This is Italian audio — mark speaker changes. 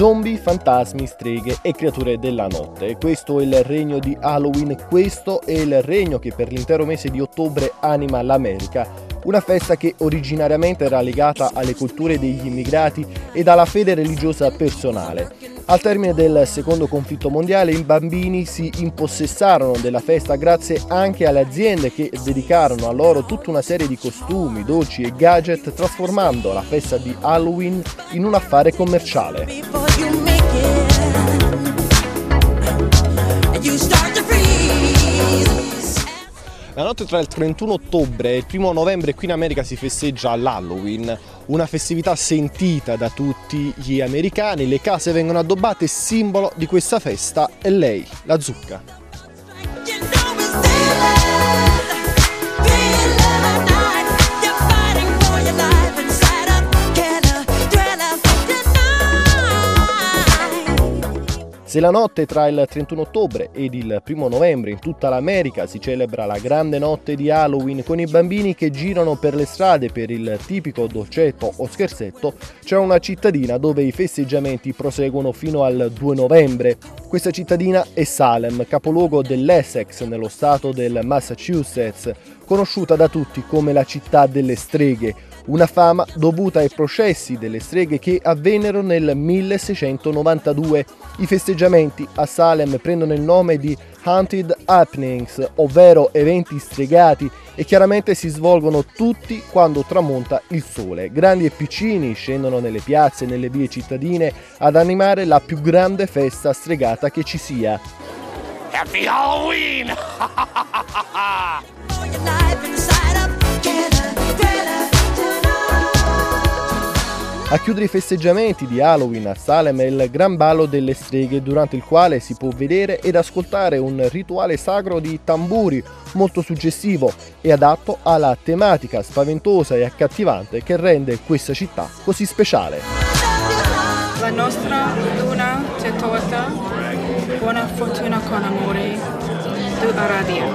Speaker 1: zombie, fantasmi, streghe e creature della notte. Questo è il regno di Halloween, questo è il regno che per l'intero mese di ottobre anima l'America. Una festa che originariamente era legata alle culture degli immigrati ed alla fede religiosa personale. Al termine del secondo conflitto mondiale i bambini si impossessarono della festa grazie anche alle aziende che dedicarono a loro tutta una serie di costumi, dolci e gadget trasformando la festa di Halloween in un affare commerciale. La notte tra il 31 ottobre e il 1 novembre qui in America si festeggia l'Halloween, una festività sentita da tutti gli americani, le case vengono addobbate, simbolo di questa festa è lei, la zucca. Se la notte tra il 31 ottobre ed il 1 novembre in tutta l'America si celebra la grande notte di Halloween con i bambini che girano per le strade per il tipico dolcetto o scherzetto, c'è una cittadina dove i festeggiamenti proseguono fino al 2 novembre. Questa cittadina è Salem, capoluogo dell'Essex nello stato del Massachusetts, conosciuta da tutti come la città delle streghe, una fama dovuta ai processi delle streghe che avvennero nel 1692. I festeggiamenti a Salem prendono il nome di Haunted Happenings, ovvero eventi stregati, e chiaramente si svolgono tutti quando tramonta il sole. Grandi e piccini scendono nelle piazze e nelle vie cittadine ad animare la più grande festa stregata che ci sia. Happy Halloween! A chiudere i festeggiamenti di Halloween a Salem è il Gran Ballo delle Streghe, durante il quale si può vedere ed ascoltare un rituale sacro di tamburi molto suggestivo e adatto alla tematica spaventosa e accattivante che rende questa città così speciale.
Speaker 2: La nostra luna c'è torta, buona fortuna con amore, tu Arabia.